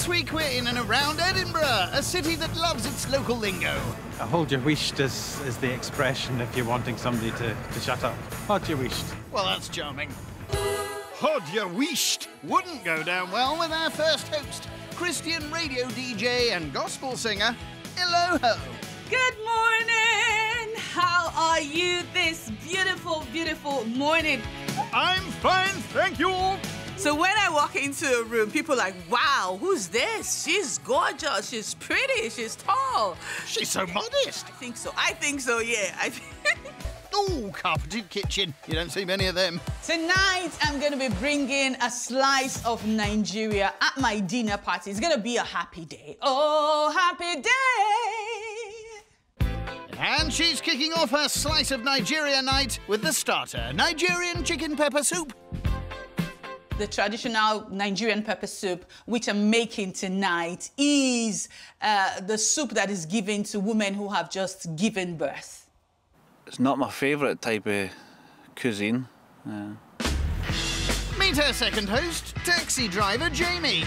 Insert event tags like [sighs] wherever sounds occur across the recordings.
This week we're in and around Edinburgh, a city that loves its local lingo. A hold your wheesht is, is the expression if you're wanting somebody to, to shut up. Hold your wheesht. Well, that's charming. Hod your wheesht wouldn't go down well with our first host, Christian radio DJ and gospel singer, Eloho. Good morning! How are you this beautiful, beautiful morning? I'm fine, thank you. So when I walk into a room, people are like, wow, who's this? She's gorgeous, she's pretty, she's tall. She's so modest. I think so. I think so, yeah. I [laughs] Oh, carpeted kitchen. You don't see many of them. Tonight, I'm going to be bringing a slice of Nigeria at my dinner party. It's going to be a happy day. Oh, happy day! And she's kicking off her slice of Nigeria night with the starter, Nigerian chicken pepper soup. The traditional Nigerian pepper soup, which I'm making tonight, is uh, the soup that is given to women who have just given birth. It's not my favourite type of cuisine. Meet our second host, taxi driver Jamie.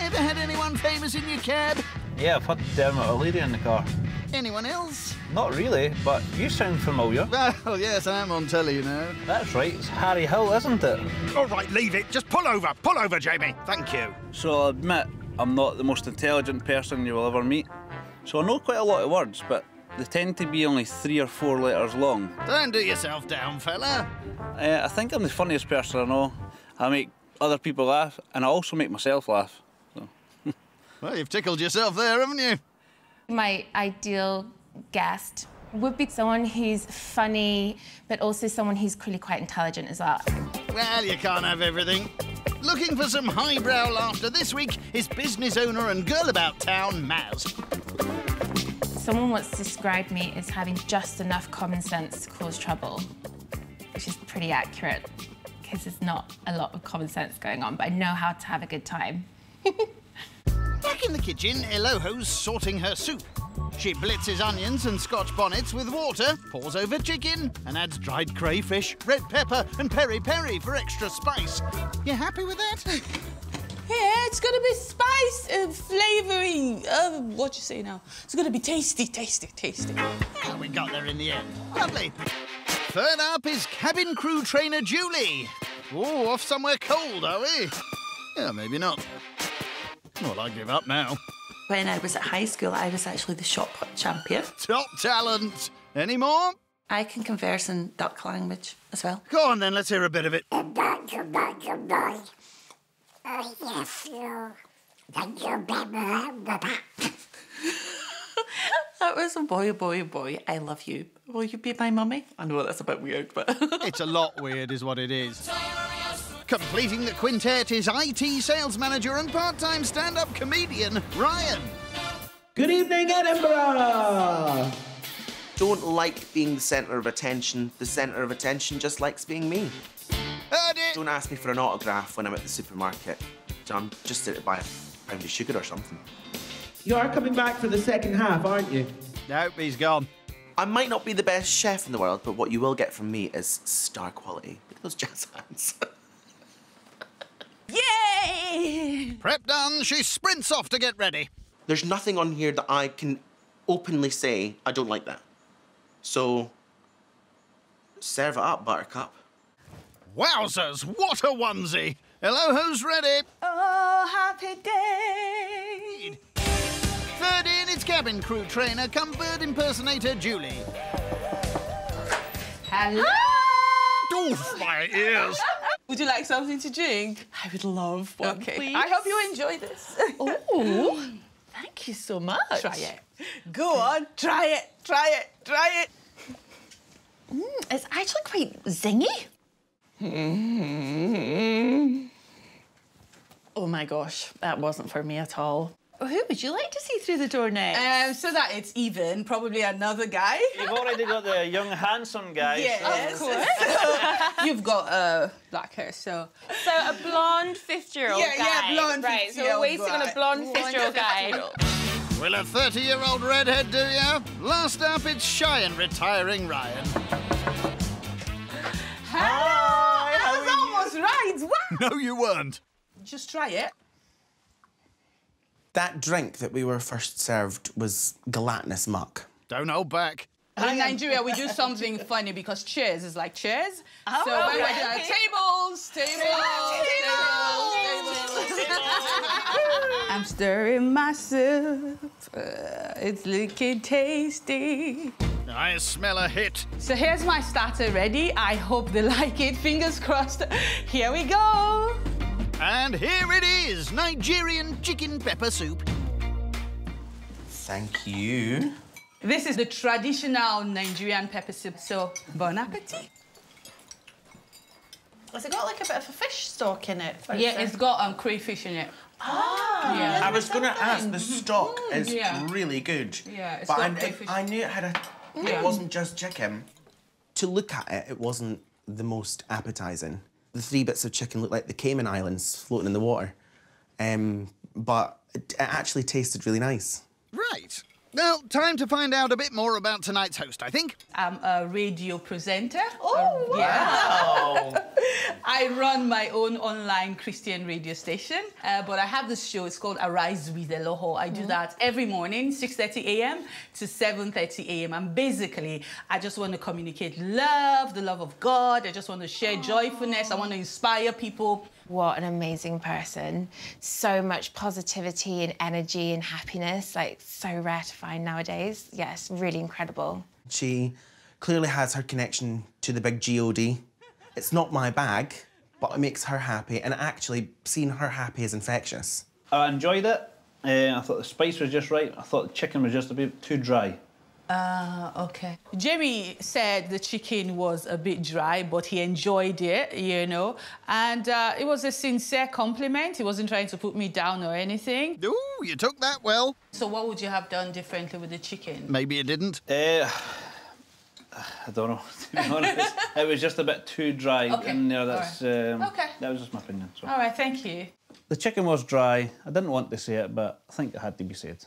Ever had anyone famous in your cab? Yeah, I've had Dermot O'Leary in the car. Anyone else? Not really, but you sound familiar. [laughs] Well, yes, I'm on telly, you know. That's right, it's Harry Hill, isn't it? All right, leave it. Just pull over. Pull over, Jamie. Thank you. So I'll admit, I'm not the most intelligent person you will ever meet. So I know quite a lot of words, but they tend to be only three or four letters long. Don't do yourself down, fella. Uh, I think I'm the funniest person I know. I make other people laugh, and I also make myself laugh. So. [laughs] Well, you've tickled yourself there, haven't you? My ideal guest would be someone who's funny, but also someone who's clearly quite intelligent as well. Well, you can't have everything. Looking for some highbrow laughter this week is business owner and girl about town, Maz. Someone once described me as having just enough common sense to cause trouble, which is pretty accurate because there's not a lot of common sense going on, but I know how to have a good time. [laughs] Back in the kitchen, Eloho's sorting her soup. She blitzes onions and scotch bonnets with water, pours over chicken, and adds dried crayfish, red pepper, and peri peri for extra spice. You happy with that? [laughs] Yeah, it's gonna be spice and flavouring. Uh, what you say now? It's gonna be tasty, tasty, tasty. Well, we got there in the end. Lovely. Third up is cabin crew trainer Julie. Oh, off somewhere cold, are we? Yeah, maybe not. Well, I give up now. When I was at high school, I was actually the shot put champion. Top talent. Any more? I can converse in duck language as well. Go on then, let's hear a bit of it. [laughs] That was a boy, boy, boy. I love you. Will you be my mummy? I know that's a bit weird, but It's a lot weird, is what it is. Completing the quintet is IT sales manager and part time stand up comedian Ryan. Good evening, Edinburgh! don't like being the centre of attention. The centre of attention just likes being me. Heard it. Don't ask me for an autograph when I'm at the supermarket. I'm just there to buy a pound of sugar or something. You are coming back for the second half, aren't you? Nope, he's gone. I might not be the best chef in the world, but what you will get from me is star quality. Look at those jazz hands. [laughs] Yay! Prep done, she sprints off to get ready. There's nothing on here that I can openly say I don't like that. So, serve it up, Buttercup. Wowzers, what a onesie! Hello, who's ready? Oh, happy day! Third in, it's cabin crew trainer, come bird impersonator Julie. Hello! Oof, my ears. [laughs] Would you like something to drink? I would love one, Okay. please. I hope you enjoy this. [laughs] Oh, thank you so much. Try it. Go on, try it, try it, try it. Mm, it's actually quite zingy. Mm-hmm. Oh my gosh, that wasn't for me at all. Who would you like to see through the door next? Um, so that it's even, probably another guy. You've already got the young, handsome guy. Yes. of course. [laughs] You've got uh, black hair, so. So a blonde 50-year-old Yeah, guy. yeah, blonde Right, so 50-year-old we're waiting on a blonde Blonde 50-year-old guy. Will a 30 year old redhead do ya? Last up, it's shy and retiring Ryan. Hi, that was almost right. Wow. No, you weren't. Just try it. That drink that we were first served was gelatinous muck. Don't hold back. In Nigeria, we do something funny because cheers is like cheers. Oh, so when we're okay. doing tables, [laughs] tables, tables, tables. I'm stirring my soup. Uh, it's looking tasty. I smell a hit. So here's my starter ready. I hope they like it. Fingers crossed. Here we go. And here it is Nigerian chicken pepper soup. Thank you. This is the traditional Nigerian pepper soup. So bon appetit. Has it got like a bit of a fish stock in it? Yeah, it's got um, crayfish in it. Ah. Yeah. I was going to ask, the stock is yeah. really good. Yeah, it's but got I, crayfish. I knew it had a. Yeah. It wasn't just chicken. To look at it, it wasn't the most appetising. The three bits of chicken looked like the Cayman Islands floating in the water. Um, but it, it actually tasted really nice. Right. Well, time to find out a bit more about tonight's host, I think. I'm a radio presenter. Oh, Um, yeah. [laughs] I run my own online Christian radio station, uh, but I have this show. It's called Arise with Eloho. I do that every morning, 6:30 a.m. to 7:30 a.m. And basically, I just want to communicate love, the love of God. I just want to share joyfulness. I want to inspire people. What an amazing person. So much positivity and energy and happiness, like so rare to find nowadays. Yes, really incredible. She clearly has her connection to the big God. It's not my bag, but it makes her happy, and actually, seeing her happy is infectious. I enjoyed it. Uh, I thought the spice was just right. I thought the chicken was just a bit too dry. Ah, okay. Jamie said the chicken was a bit dry, but he enjoyed it, you know. And uh, it was a sincere compliment. He wasn't trying to put me down or anything. Ooh, you took that well. So, what would you have done differently with the chicken? Maybe you didn't. Uh, [sighs] I don't know, [laughs] to be honest. [laughs] it was just a bit too dry Okay, in there. That's, um, Okay. that was just my opinion. So. All right, thank you. The chicken was dry. I didn't want to say it, but I think it had to be said.